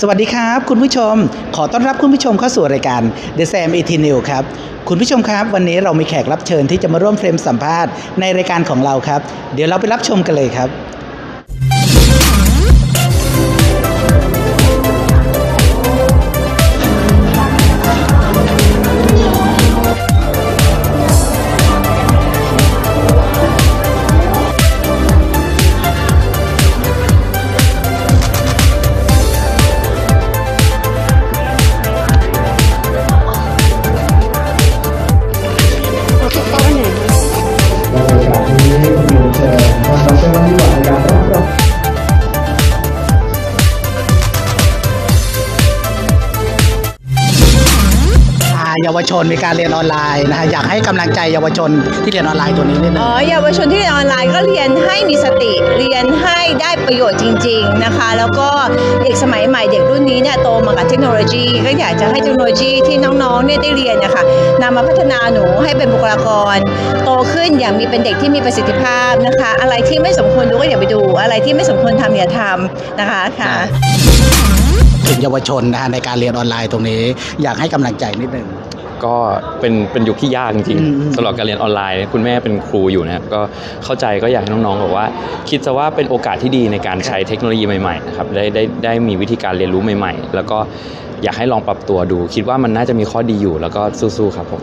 สวัสดีครับคุณผู้ชม ขอต้อนรับคุณผู้ชมเข้าสู่รายการ The Sam e t i n e w ครับ คุณผู้ชมครับวันนี้เรามีแขกรับเชิญที่จะมาร่วมเฟรมสัมภาษณ์ในรายการของเราครับ เดี๋ยวเราไปรับชมกันเลยครับ เยาวชนมีการเรียนออนไลน์นะฮะอยากให้กำลังใจเยาวชนที่เรียนออนไลน์ตัวนี้นิดนึอ๋งอเยาวชนที่เรียนออนไลน์ก็เรียนให้มีสติเรียนให้ได้ประโยชน์จริง ๆนะคะ แล้วก็เด็กสมัยใหม่เด็กรุ่นนี้เนี่ยโตมากับเทคโนโลยีก็อยากจะให้เทคโนโลยีที่น้องๆเนี่ยได้เรียนนะคะนำมาพัฒนาหนูให้เป็นบุคลากร โตขึ้นอย่างมีเป็นเด็กที่มีประสิทธิภาพนะคะ อะไรที่ไม่สมควรดูก็อย่าไปดู อะไรที่ไม่สมควรทำอย่าทำนะคะค่ะถึงเยาวชนนะฮะในการเรียนออนไลน์ตรงนี้ อยากให้กำลังใจนิดนึง ก็เป็นเป็นยุคที่ยากจริงอืมอืมๆสำหรับการเรียนออนไลน์ คุณแม่เป็นครูอยู่นะครับก็เข้าใจก็อยากให้น้องๆบอกว่า คิดซะว่าเป็นโอกาสที่ดีในการใช้เทคโนโลยีใหม่ๆนะครับได้ได้ได้มีวิธีการเรียนรู้ใหม่ ๆ แล้วก็อยากให้ลองปรับตัวดู คิดว่ามันน่าจะมีข้อดีอยู่แล้วก็สู้ๆครับผม